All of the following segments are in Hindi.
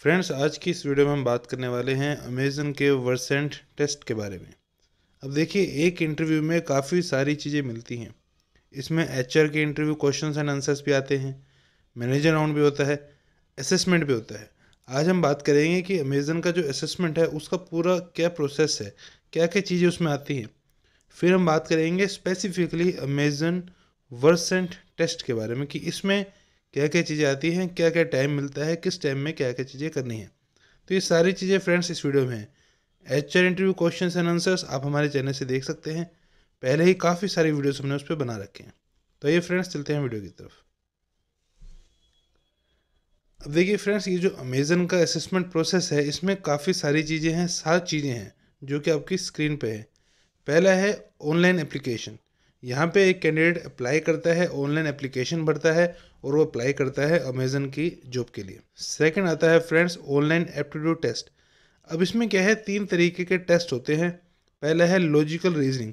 फ्रेंड्स आज की इस वीडियो में हम बात करने वाले हैं अमेज़न के वर्सेंट टेस्ट के बारे में। अब देखिए, एक इंटरव्यू में काफ़ी सारी चीज़ें मिलती हैं। इसमें एचआर के इंटरव्यू क्वेश्चंस एंड आंसर्स भी आते हैं मैनेजर राउंड भी होता है असेसमेंट भी होता है। आज हम बात करेंगे कि अमेज़न का जो असेसमेंट है, उसका पूरा क्या प्रोसेस है क्या क्या चीज़ें उसमें आती हैं। फिर हम बात करेंगे स्पेसिफिकली अमेज़न वर्सेंट टेस्ट के बारे में कि इसमें क्या क्या चीज़ें आती हैं क्या क्या टाइम मिलता है, किस टाइम में क्या क्या चीज़ें करनी है। तो ये सारी चीज़ें फ्रेंड्स इस वीडियो में हैं। H R interview question and answers आप हमारे चैनल से देख सकते हैं। पहले ही काफ़ी सारी वीडियोस हमने उस पर बना रखे हैं। तो ये फ्रेंड्स चलते हैं वीडियो की तरफ़। अब देखिए फ्रेंड्स ये जो अमेज़न का असेसमेंट प्रोसेस है, इसमें काफ़ी सारी चीज़ें हैं, सात चीज़ें हैं, जो कि आपकी स्क्रीन पे है। पहला है ऑनलाइन एप्लीकेशन यहाँ पे एक कैंडिडेट अप्लाई करता है ऑनलाइन एप्लीकेशन भरता है और वो अप्लाई करता है अमेज़न की जॉब के लिए। सेकंड आता है फ्रेंड्स ऑनलाइन एप्टीट्यूड टेस्ट अब इसमें क्या है, तीन तरीके के टेस्ट होते हैं। पहला है लॉजिकल रीजनिंग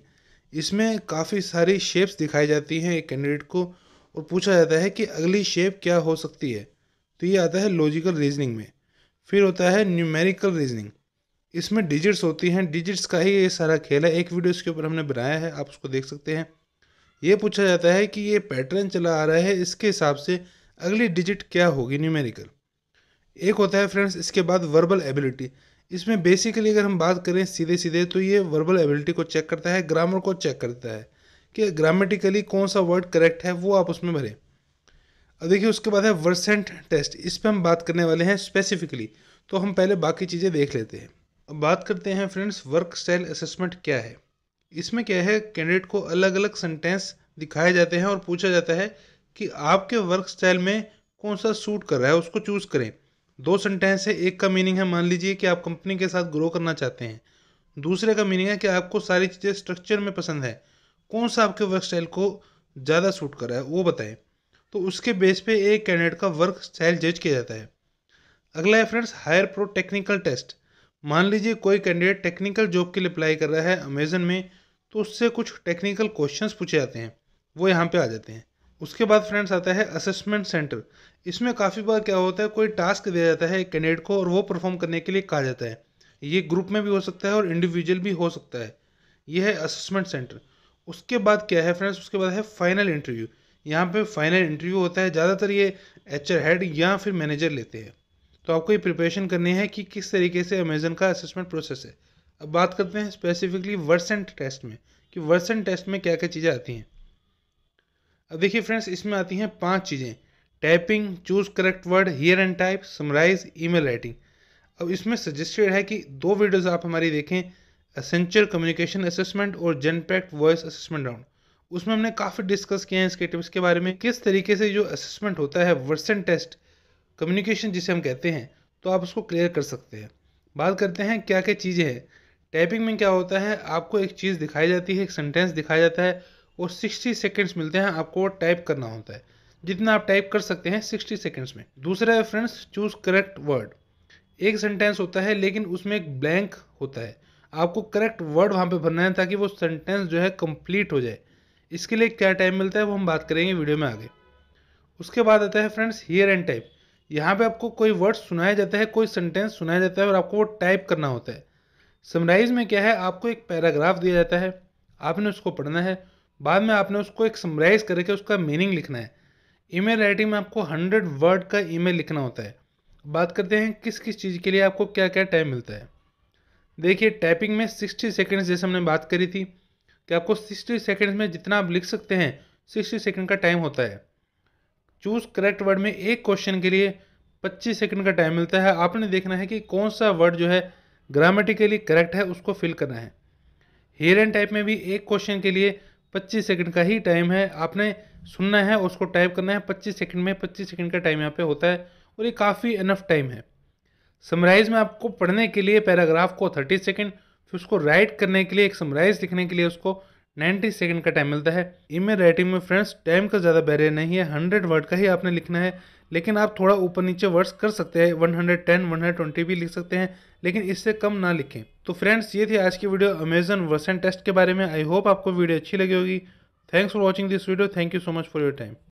इसमें काफ़ी सारी शेप्स दिखाई जाती हैं एक कैंडिडेट को और पूछा जाता है कि अगली शेप क्या हो सकती है। तो ये आता है लॉजिकल रीजनिंग में। फिर होता है न्यूमेरिकल रीजनिंग इसमें डिजिट्स होती हैं। डिजिट्स का ही ये सारा खेल है। एक वीडियो इसके ऊपर हमने बनाया है, आप उसको देख सकते हैं। ये पूछा जाता है कि ये पैटर्न चला आ रहा है, इसके हिसाब से अगली डिजिट क्या होगी न्यूमेरिकल एक होता है फ्रेंड्स इसके बाद वर्बल एबिलिटी इसमें बेसिकली अगर हम बात करें सीधे सीधे तो ये वर्बल एबिलिटी को चेक करता है ग्रामर को चेक करता है कि ग्रामेटिकली कौन सा वर्ड करेक्ट है, वो आप उसमें भरें। अब देखिए, उसके बाद है वर्सेंट टेस्ट इस पर हम बात करने वाले हैं स्पेसिफिकली तो हम पहले बाकी चीज़ें देख लेते हैं। अब बात करते हैं फ्रेंड्स वर्क स्टाइल असेसमेंट क्या है? इसमें क्या है कैंडिडेट को अलग अलग सेंटेंस दिखाए जाते हैं और पूछा जाता है कि आपके वर्क स्टाइल में कौन सा सूट कर रहा है, उसको चूज़ करें। दो सेंटेंस है, एक का मीनिंग है, मान लीजिए कि आप कंपनी के साथ ग्रो करना चाहते हैं। दूसरे का मीनिंग है कि आपको सारी चीज़ें स्ट्रक्चर में पसंद है। कौन सा आपके वर्क स्टाइल को ज़्यादा सूट कर रहा है, वो बताएँ। तो उसके बेस पे एक कैंडिडेट का वर्क स्टाइल जज किया जाता है। अगला है friends hire pro technical test मान लीजिए कोई कैंडिडेट टेक्निकल जॉब के लिए अप्लाई कर रहा है अमेजन में तो उससे कुछ टेक्निकल क्वेश्चंस पूछे जाते हैं। वो यहाँ पे आ जाते हैं। उसके बाद फ्रेंड्स आता है असेसमेंट सेंटर इसमें काफ़ी बार क्या होता है, कोई टास्क दिया जाता है कैंडिडेट को और वो परफॉर्म करने के लिए कहा जाता है। ये ग्रुप में भी हो सकता है और इंडिविजुअल भी हो सकता है। ये है असेसमेंट सेंटर उसके बाद क्या है फ्रेंड्स उसके बाद है फाइनल इंटरव्यू यहाँ पे फाइनल इंटरव्यू होता है। ज़्यादातर ये एच हेड या फिर मैनेजर लेते हैं। तो आपको ये प्रिपरेशन करनी है कि किस तरीके से अमेजन का असेसमेंट प्रोसेस है। अब बात करते हैं स्पेसिफिकली वर्सेंट टेस्ट में, कि वर्सेंट टेस्ट में क्या क्या चीज़ें आती हैं। अब देखिए फ्रेंड्स इसमें आती हैं पाँच चीज़ें। Typing choose correct word here and type summarize email writing अब इसमें सजेस्टेड है कि दो वीडियोज़ आप हमारी देखें असेंचर कम्युनिकेशन असेसमेंट और जनपैक्ट वॉइस असेसमेंट राउंड उसमें हमने काफ़ी डिस्कस किए हैं इसके टिप्स के बारे में। किस तरीके से जो असेसमेंट होता है वर्सेंट टेस्ट कम्युनिकेशन जिसे हम कहते हैं तो आप उसको क्लियर कर सकते हैं। बात करते हैं क्या क्या चीज़ें हैं। टाइपिंग में क्या होता है, आपको एक चीज़ दिखाई जाती है, एक सेंटेंस दिखाया जाता है, और सिक्सटी सेकेंड्स मिलते हैं, आपको टाइप करना होता है। जितना आप टाइप कर सकते हैं सिक्सटी सेकेंड्स में। दूसरा है फ्रेंड्स चूज़ करेक्ट वर्ड एक सेंटेंस होता है, लेकिन उसमें एक ब्लैंक होता है। आपको करेक्ट वर्ड वहाँ पे भरना है, ताकि वो सेंटेंस जो है कंप्लीट हो जाए। इसके लिए क्या टाइम मिलता है, वो हम बात करेंगे वीडियो में आगे। उसके बाद आता है फ्रेंड्स हियर एंड टाइप यहाँ पे आपको कोई वर्ड सुनाया जाता है, कोई सेंटेंस सुनाया जाता है और आपको वो टाइप करना होता है। समराइज में क्या है? आपको एक पैराग्राफ दिया जाता है। आपने उसको पढ़ना है। बाद में आपने उसको एक समराइज करके उसका मीनिंग लिखना है। ईमेल राइटिंग में आपको हंड्रेड वर्ड का ईमेल लिखना होता है। बात करते हैं किस किस चीज़ के लिए आपको क्या क्या टाइम मिलता है। देखिए टाइपिंग में सिक्सटी सेकेंड्स जैसे हमने बात करी थी, कि आपको सिक्सटी सेकेंड्स में जितना आप लिख सकते हैं सिक्सटी सेकेंड का टाइम होता है। चूज़ करेक्ट वर्ड में एक क्वेश्चन के लिए पच्चीस सेकंड का टाइम मिलता है। आपने देखना है कि कौन सा वर्ड जो है ग्रामेटिकली करेक्ट है, उसको फिल करना है। हेयर एंड टाइप में भी एक क्वेश्चन के लिए 25 सेकंड का ही टाइम है। आपने सुनना है, उसको टाइप करना है। 25 सेकंड में 25 सेकंड का टाइम यहाँ पे होता है और ये काफ़ी इनफ टाइम है। समराइज में आपको पढ़ने के लिए पैराग्राफ को 30 सेकंड फिर उसको राइट करने के लिए एक समराइज लिखने के लिए उसको 90 सेकंड का टाइम मिलता है। ईमेल राइटिंग में फ्रेंड्स टाइम का ज़्यादा बैरियर नहीं है। 100 वर्ड का ही आपने लिखना है। लेकिन आप थोड़ा ऊपर नीचे वर्ड्स कर सकते हैं। 110 120 भी लिख सकते हैं। लेकिन इससे कम ना लिखें। तो फ्रेंड्स ये थी आज की वीडियो अमेजन वर्सन टेस्ट के बारे में। आई होप आपको वीडियो अच्छी लगी होगी। Thanks for watching this video thank you so much for your time